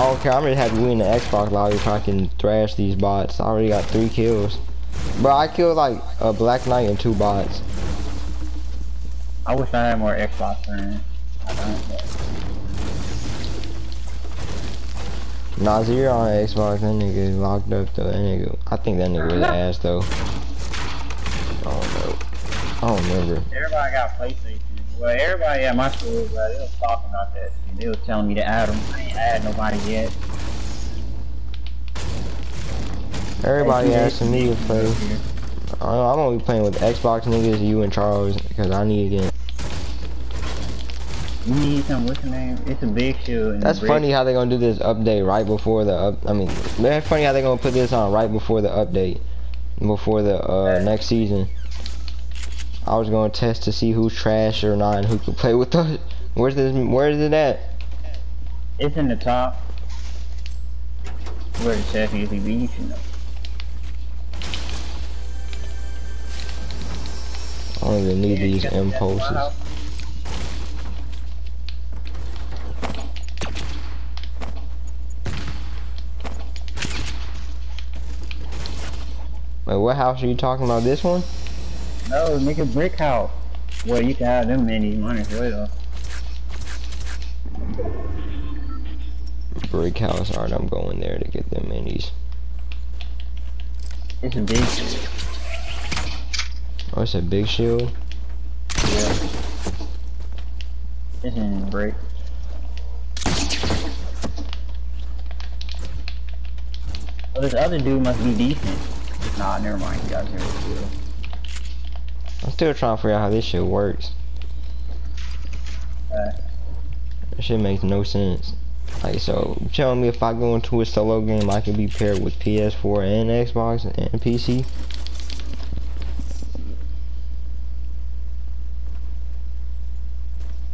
I don't care. I'm just happy we in the Xbox lobby if I can thrash these bots. I already got three kills. Bro, I killed like a Black Knight and two bots. I wish I had more Xbox friends. I don't. But... Nazir on Xbox, that nigga locked up though. That nigga, I think that nigga was ass though. I don't know. I don't remember. Everybody got PlayStation. Well, everybody at my school, they was talking about that. They was telling me to add them. I ain't add nobody yet. Everybody asking me to play. I'm only playing with Xbox niggas, you and Charles, because I need to get. You need some, what's the name? It's a big shield. That's funny how they're gonna do this update right before the up. I mean, that's funny how they're gonna put this on right before the update, before the uh, next season. I was gonna test to see who's trash or not and who could play with us. Where's this? Where is it at? It's in the top. Where the chef usually be, you know. I don't even need these impulses. Wait, what house are you talking about? This one? No, nigga, brick house. Well, you can have them many mine as well. Brick house. Alright, I'm going there to get them minis. It's a big. Oh, it's a big shield. Yeah. It's in brick. Oh, this other dude must be decent. Nah, never mind. You guys are good. I'm still trying to figure out how this shit works. Uh, that shit makes no sense. Like, so, telling me if I go into a solo game, I can be paired with PS4 and Xbox and PC?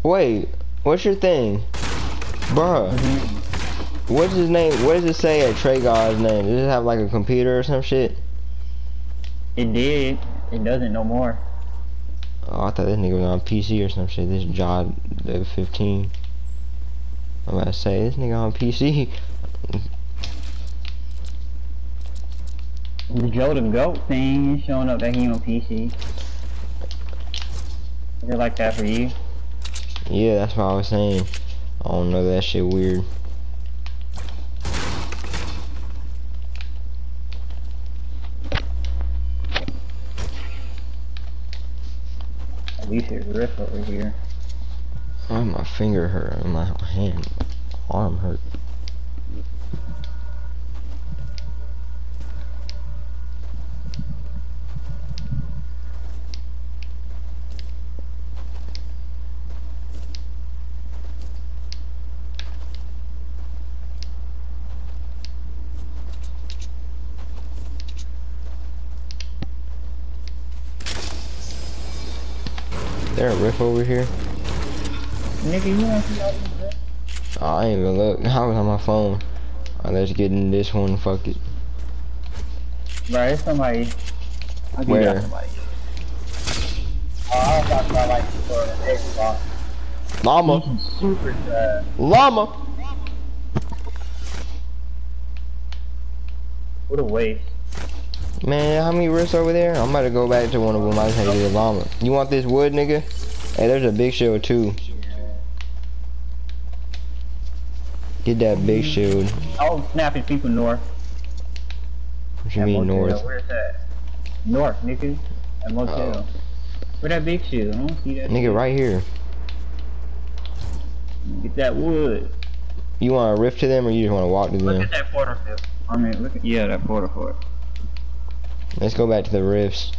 Wait, what's your thing? Bruh. Mm -hmm. What's his name? What does it say at Trey God's name? Does it have like a computer or some shit? It did. It doesn't no more. Oh, I thought this nigga was on PC or some shit. This job, the 15. I'm about to say, this nigga on PC. the Joe the Goat thing showing up that he on PC. Is it like that for you? Yeah, that's what I was saying. I don't know, that shit weird. At least there's Rift over here. Oh, my finger hurt, and my hand, arm hurt. there a rift over here? Nigga, you want to see these Oh, I ain't even look. I was on my phone. Oh, let's get in this one. Fuck it. Right, it's somebody. I'll Where? Somebody. Oh, I was talking about like for Xbox. Llama. Super trash. Llama. What a waste. Man, how many risks over there? I'm about to go back to one of them. I take the llama. You want this wood, nigga? Hey, there's a big shield too. Get that big mm. shield. Oh, snapping people north. What you mean north? Where's that? North, nigga. At motel. Oh. Where that big shield? I don't see that. Nigga, right here. Get that wood. You want to rift to them, or you just want to walk to them? Look at that portal field. I mean, look at yeah, that portal for it. Let's go back to the rifts.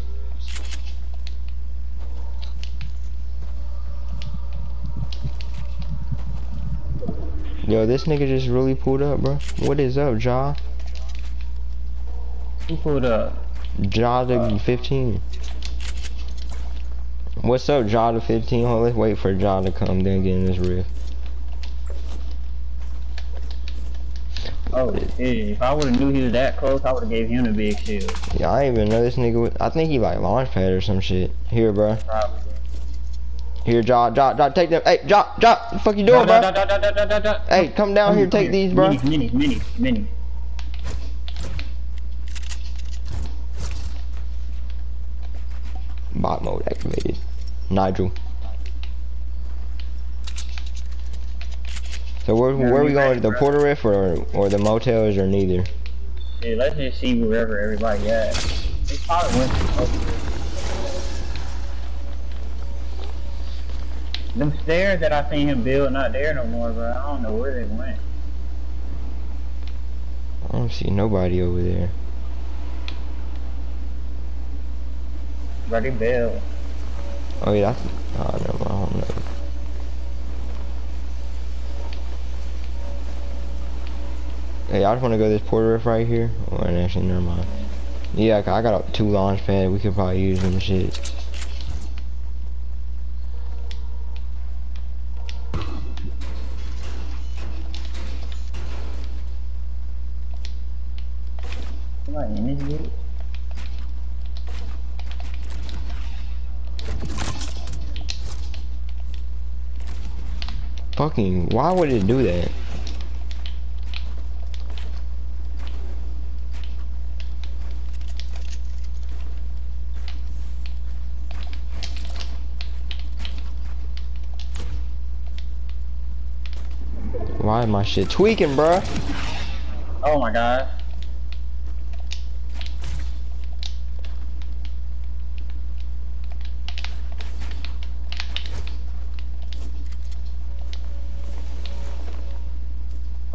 Yo, this nigga just really pulled up, bro. What is up, Ja? Who pulled up? Ja the uh, 15. What's up, Ja the 15? Hold, let's wait for Ja to come, then get in this rift. Oh, hey, if I would have knew he was that close, I would have gave him a big shield. Yeah, I didn't even know this nigga. was, I think he like launch pad or some shit. Here, bro. Probably. Here, drop, drop, drop. Take them. Hey, drop, drop. The fuck you doing, bro? Hey, come down here. Take these, bro. Minis, minis, minis, minis. Bot mode activated. Nigel. So where Yeah, where we going? ready, The bro. Porter Riff or or the motels or neither? Dude, let's just see wherever everybody at. They probably went to over there. Them stairs that I seen him build not there no more, bro. I don't know where they went. I don't see nobody over there. Bro, Bill. Oh yeah, that's, oh no, I don't know. Hey, I just want to go this Porter Riff right here. Oh, actually, never mind. Yeah, I got two launch pads. We could probably use them shit. Fucking, why would it do that? Why my shit tweaking, bruh? Oh my god.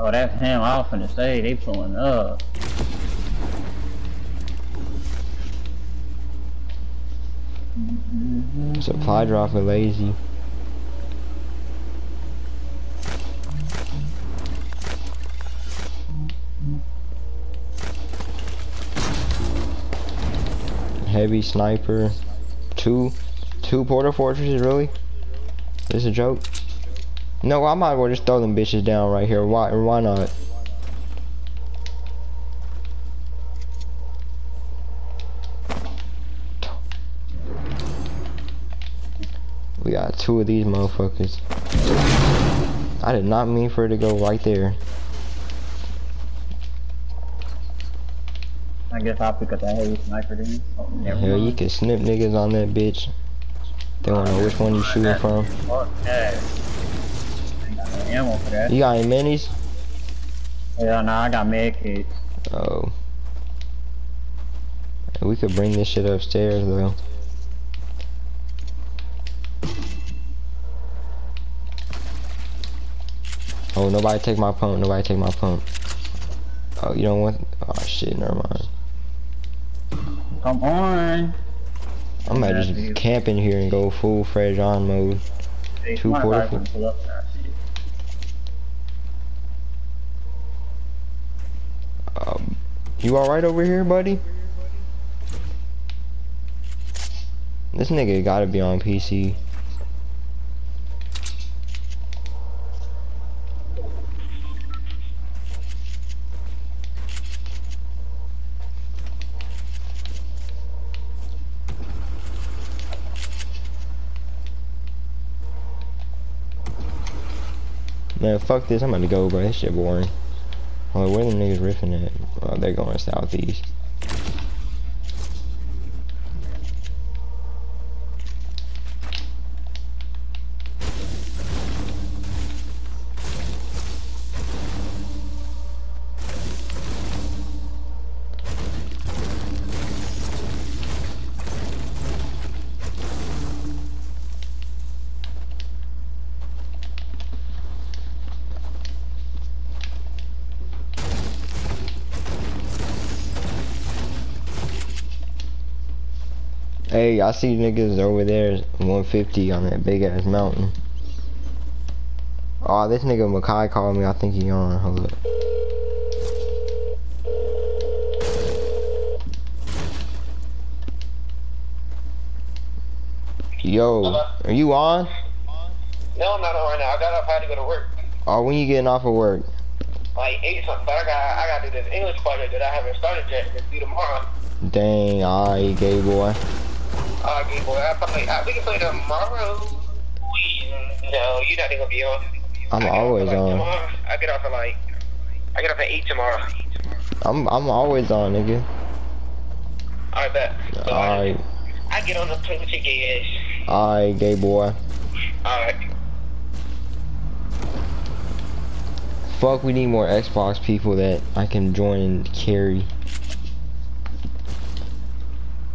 Oh, that's him. I was finna say they pulling up. Supply drop are lazy. Heavy sniper. Two two Port-a-Fortresses, really? This a joke? No, I might as well just throw them bitches down right here. Why why not? We got two of these motherfuckers. I did not mean for it to go right there. I guess I'll pick up that heavy sniper then. Oh, never Hell, you can snip niggas on that bitch. They wanna know which one you shooting from. Fuck that. Ain't got no ammo for that. You got any minis? Yeah, no, I got med kits. Oh. We could bring this shit upstairs though. Oh, nobody take my pump. Nobody take my pump. Oh, you don't want? Oh shit, never mind. Come on. I might Yeah, just dude. camp in here and go full Fred John mode. Hey, Two quarter probably finna pull up and I see it. Um, you alright over here, buddy? This nigga gotta be on PC. Man, fuck this. I'm to go, bro. This shit boring. Where the niggas rifting at? They're going southeast. Hey, I see niggas over there, 150 on that big ass mountain. Oh, this nigga Makai called me. I think he on. Hold up. Yo, Hello? are you on? No, I'm not on right now. I got up, I had to go to work. Oh, when you getting off of work? Like eight something, but I got I got to do this English project that I haven't started yet. It's due tomorrow. Dang, alright, gay boy. Uh, okay, boy, I probably I, we can play tomorrow. No, you're not even gonna be on. I'm I get off always like, on. Tomorrow. I get off at like. I get off at eight tomorrow. I'm I'm always on, nigga. I bet. So Alright, I get on the play with your gay ass. alright, gay boy. Alright. Fuck, we need more Xbox people that I can join and carry.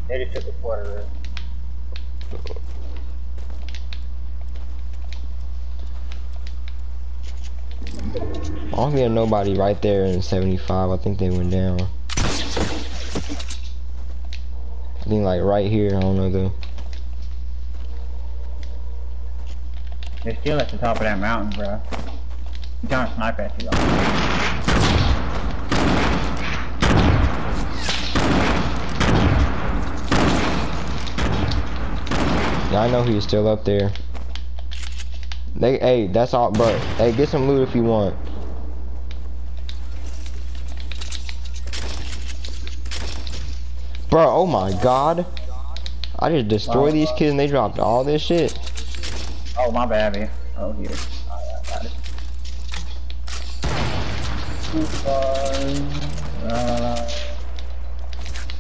They just took the quarter. I don't hear nobody right there in 75. I think they went down. I think like right here. I don't know though. They're still at the top of that mountain, bro. Trying to snipe at you. Yeah, I know he's still up there. They, hey, that's all, bro. Hey, get some loot if you want. Bro, oh my god. I just destroyed these kids and they dropped all this shit. Oh, my bad, man. Oh, here. Alright, I got it. Uh,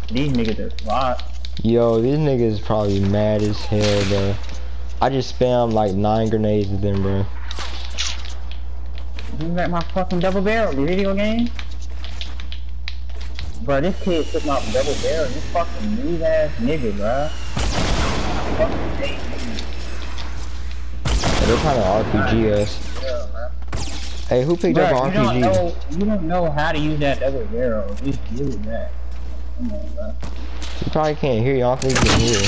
these niggas are smart. Yo, these niggas probably mad as hell, bro. I just spammed like nine grenades with them, bro. Isn't that my fucking double barrel? The video game? Bro, this kid took my double barrel. This fucking noob ass nigga, bro. Fucking hate niggas. They're trying to RPG us. Yeah, bro. Hey, who picked Bro, up you don't know. You don't know how to use that double barrel. Just do that. Come on, bro. Probably can't hear you. I don't think you can hear.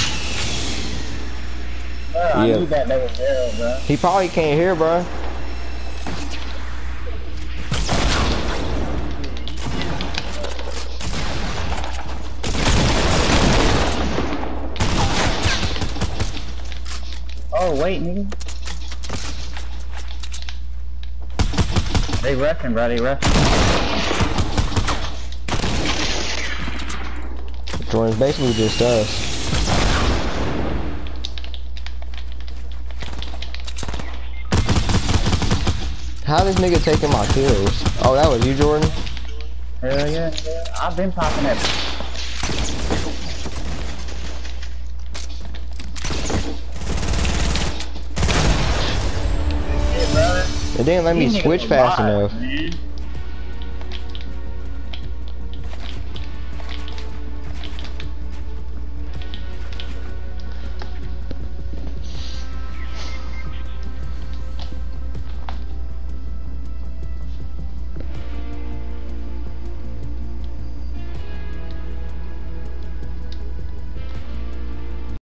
Bro, I Yeah. that bro. He probably can't hear, bro. Oh, wait, nigga. They rushing, bro. They rushing. Jordan's basically just us. How this nigga taking my kills? Oh, that was you, Jordan? Hell yeah, yeah. I've been popping. Yeah. It didn't let me switch fast enough. Man.